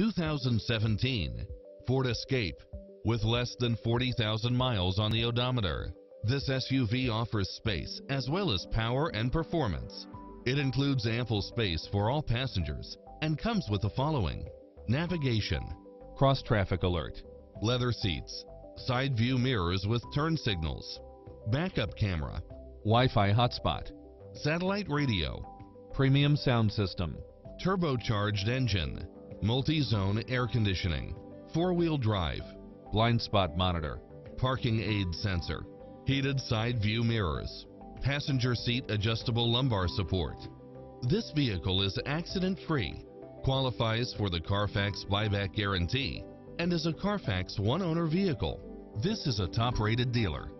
2017 Ford Escape with less than 40,000 miles on the odometer. This SUV offers space as well as power and performance. It includes ample space for all passengers and comes with the following navigation, cross traffic alert, leather seats, side view mirrors with turn signals, backup camera, Wi-Fi hotspot, satellite radio, premium sound system, turbocharged engine, multi-zone air conditioning, four-wheel drive, blind spot monitor, parking aid sensor, heated side view mirrors, passenger seat adjustable lumbar support. This vehicle is accident-free, qualifies for the Carfax buyback guarantee, and is a Carfax one-owner vehicle. This is a top-rated dealer